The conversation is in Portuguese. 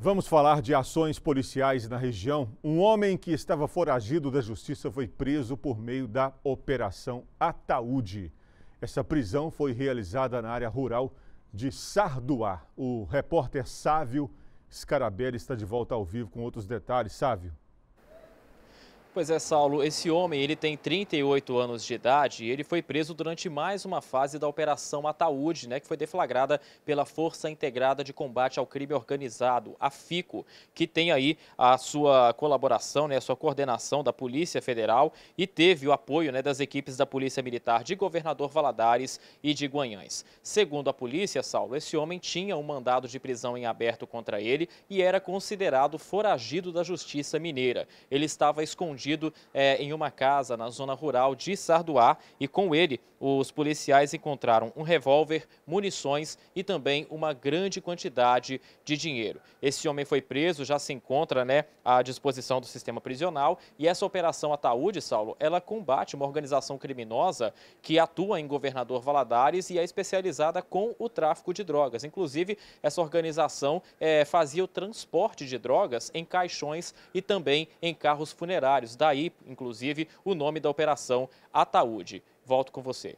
Vamos falar de ações policiais na região. Um homem que estava foragido da justiça foi preso por meio da Operação Ataúde. Essa prisão foi realizada na área rural de Sarduá. O repórter Sávio Scarabelli está de volta ao vivo com outros detalhes. Sávio. Pois é, Saulo, esse homem ele tem 38 anos de idade e ele foi preso durante mais uma fase da Operação Ataúde, né, que foi deflagrada pela Força Integrada de Combate ao Crime Organizado, a FICO, que tem aí a sua colaboração, né, a sua coordenação da Polícia Federal e teve o apoio né, das equipes da Polícia Militar de Governador Valadares e de Guanhães. Segundo a polícia, Saulo, esse homem tinha um mandado de prisão em aberto contra ele e era considerado foragido da Justiça Mineira. Ele estava escondido é, em uma casa na zona rural de Sarduá e com ele os policiais encontraram um revólver, munições e também uma grande quantidade de dinheiro. Esse homem foi preso, já se encontra né, à disposição do sistema prisional e essa operação Ataúde, Saulo, ela combate uma organização criminosa que atua em Governador Valadares e é especializada com o tráfico de drogas. Inclusive, essa organização é, fazia o transporte de drogas em caixões e também em carros funerários. Daí, inclusive, o nome da operação Ataúde. Volto com você.